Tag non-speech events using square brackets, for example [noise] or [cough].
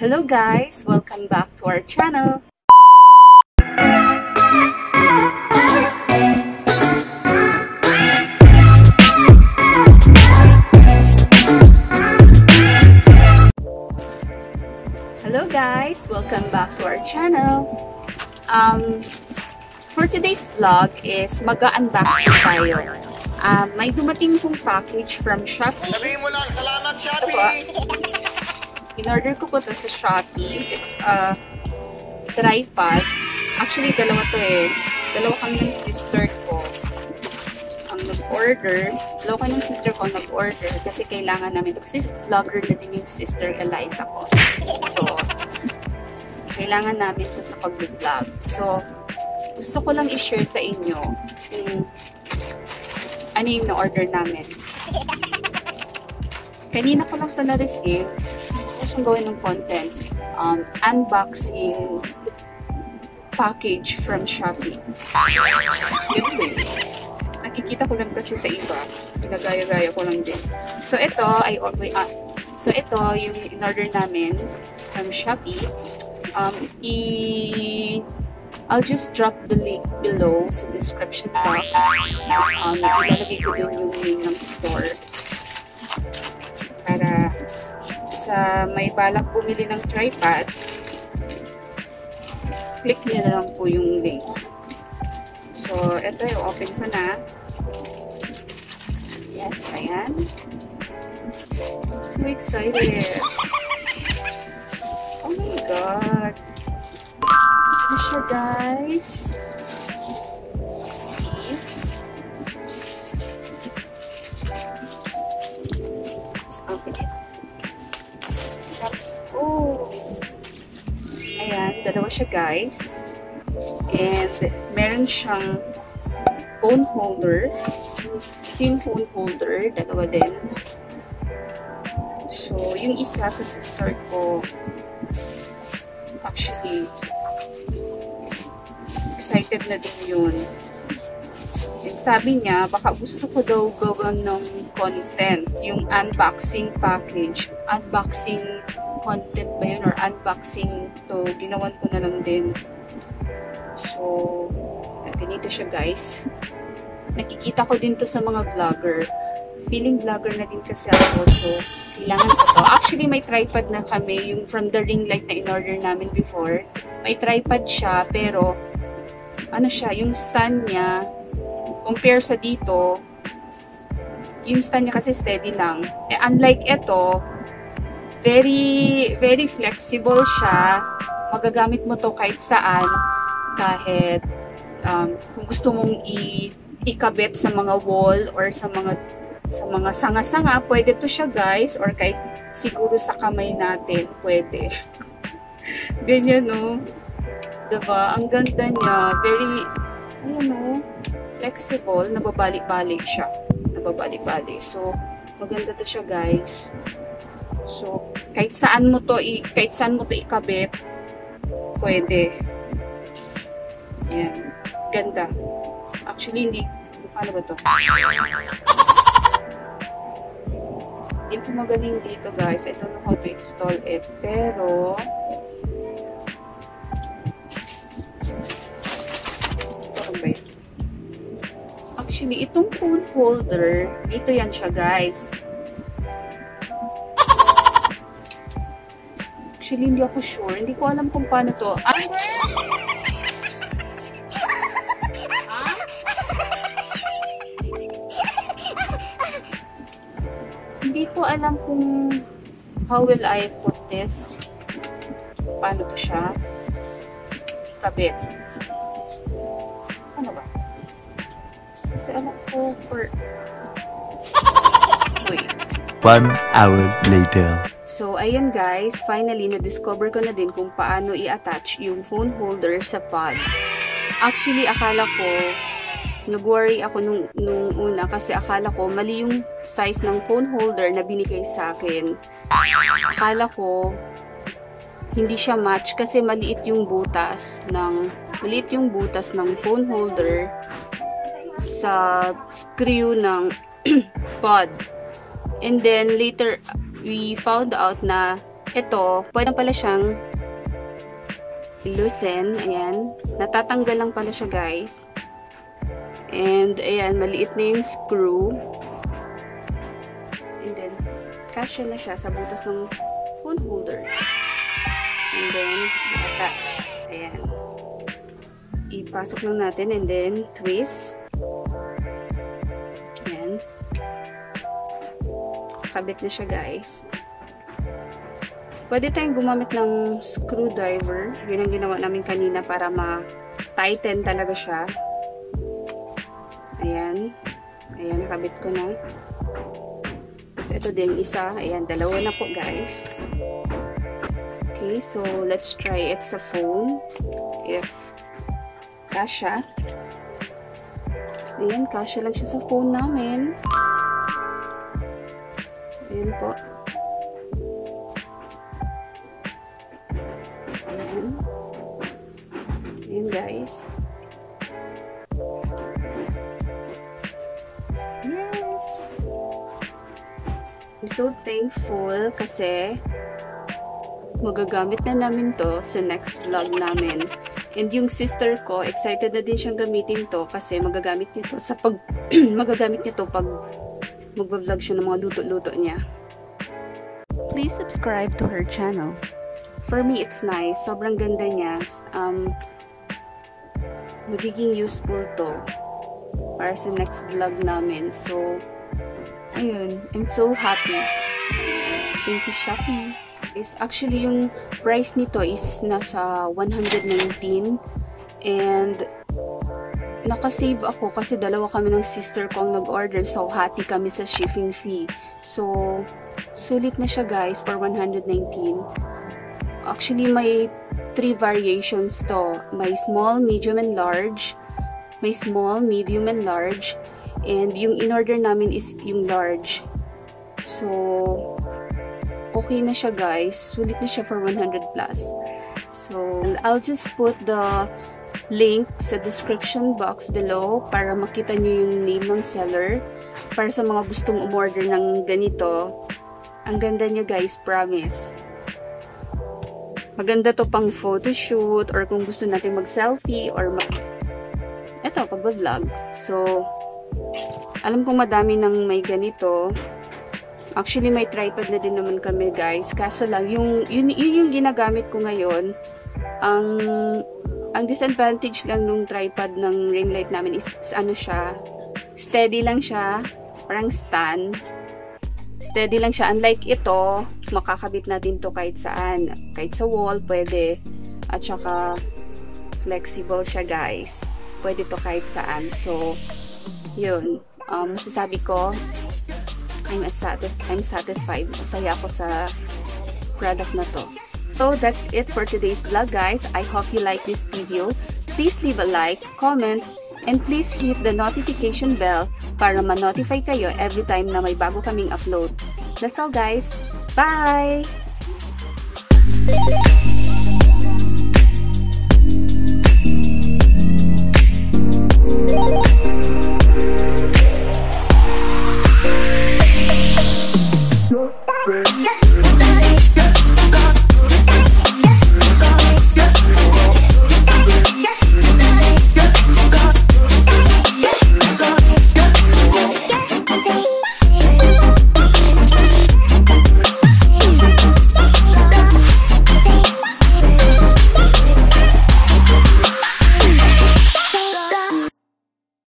Hello guys! Welcome back to our channel! Hello guys! Welcome back to our channel! Um, for today's vlog is mag-unboxing tayo. Um, may dumating pong package from Shopee. Sabihin mo lang, salamat Shopee! In-order ko po to sa Shopee. It's a tripod. Actually, dalawa to eh. Dalawa kami ng sister ko ang nag-order. Dalawa kami ng sister ko ang nag-order kasi kailangan namin to. Kasi vlogger na din yung sister Eliza ko. So, kailangan namin to sa pag-vlog. So, gusto ko lang i-share sa inyo yung ano yung na-order namin. Kanina ko lang to na-receive siyang gawin ng content. Um, unboxing package from Shopee. Ganun eh. Nakikita ko lang kasi sa iba. Pinagaya-gaya ko lang din. So, ito ay wait, ah, So, ito yung in-order namin from Shopee. Um, i I'll just drop the link below sa description box. Um, ilalagay ko din yung name ng store. Sa may balak bumili ng tripod, click nyo na lang po yung link. So, ito yung open ko na. Yes, ayan. So excited. Oh my God. Ito siya, guys. Dalawa siya guys. And meron siyang phone holder. Ito yung phone holder, dalawa din. So, yung isa sa sister ko, actually, excited na din yun. And sabi niya, baka gusto ko daw gawan ng content, yung unboxing package. Unboxing content ba yun or unboxing? To ginawan ko na lang din. So ganito siya guys. Nakikita ko din to sa mga vlogger. Feeling vlogger na din kasi ako. So kailangan ko to. Actually may tripod na kami. Yung from the ring light na in-order namin before. May tripod siya pero ano siya yung stand niya compare sa dito yung stand niya kasi steady lang. Eh, unlike ito very, very flexible siya. Magagamit mo to kahit saan. Kahit um, kung gusto mong i ikabit sa mga wall or sa mga sa mga sanga-sanga, pwede to siya guys. Or kahit siguro sa kamay natin, pwede. [laughs] Ganyan no. Diba? Ang ganda niya. Very, ano no, flexible. Nababalik-balik siya. Nababalik-balik. So, maganda to siya guys. So, kahit saan mo to, i kahit saan mo to ikabit, pwede. Ayan. Ganda. Actually, hindi, paano ba to? [laughs] Hindi magaling dito, guys. I don't know how to install it. Pero, yun? Actually, itong phone holder, dito yan siya, guys. Actually, hindi ako sure. Hindi ko alam kung paano to. Ah! Hindi ko alam kung how will I put this. Paano to siya? Kabit. Ano ba? Kasi alam ko for... [laughs] Wait. One hour later. So, ayan guys, finally, na-discover ko na din kung paano i-attach yung phone holder sa pod. Actually, akala ko, nag-worry ako nung, nung una kasi akala ko mali yung size ng phone holder na binigay sa akin. Akala ko, hindi siya match kasi maliit yung butas ng maliit yung butas ng phone holder sa screw ng [clears throat] pod. And then later we found out na ito, pwede pala siyang loosen. Ayan. Natatanggal lang pala siya, guys. And, ayan, maliit na yung screw. And then, kasya na siya sa butas ng phone holder. And then, attach. Ayan. Ipasok lang natin and then, twist. Kabit na siya, guys. Pwede tayong gumamit ng screwdriver. Yun ang ginawa namin kanina para ma-tighten talaga siya. Ayan. Ayan, nakabit ko na. Tapos ito din isa. Ayan, dalawa na po guys. Okay, so let's try it sa phone. If kasha. Ayan, kasha lang siya sa phone namin. Ayan po. Ayan guys. Yes! I'm so thankful kasi magagamit na namin to sa next vlog namin. And yung sister ko, excited na din siyang gamitin to kasi magagamit niya to sa pag [clears throat] magagamit niya to pag magva-vlog siya ng mga luto-luto niya. Please subscribe to her channel. For me, it's nice. Sobrang ganda niya. Um, magiging useful to para sa next vlog namin. So, ayun. I'm so happy. Thank you, Shopee. Is actually yung price nito is nasa 119 and nakasave ako kasi dalawa kami ng sister ko ang nag-order so hati kami sa shipping fee. So, sulit na siya guys for 119. Actually, may three variations to. May small, medium, and large. May small, medium, and large. And yung in-order namin is yung large. So, okay na siya guys. Sulit na siya for 100 plus. So, I'll just put the link sa description box below para makita nyo yung name ng seller. Para sa mga gustong umorder ng ganito. Ang ganda niya guys, promise. Maganda to pang photoshoot or kung gusto natin mag-selfie or mag... Ito, pag-vlog. So, alam kong madami nang may ganito. Actually, may tripod na din naman kami, guys. Kaso lang, yung, yun, yun yung ginagamit ko ngayon. Ang, ang disadvantage lang nung tripod ng ring light namin is, ano siya, steady lang siya. Parang stand steady lang siya. Unlike ito, makakabit natin to kahit saan. Kahit sa wall, pwede. At saka, flexible siya guys. Pwede to kahit saan. So, yun. Um, masasabi ko, I'm, satis I'm satisfied. Masaya ako sa product na to. So that's it for today's vlog guys. I hope you like this video. Please leave a like, comment, and please hit the notification bell para ma-notify kayo every time na may bago kaming upload. That's all guys. Bye!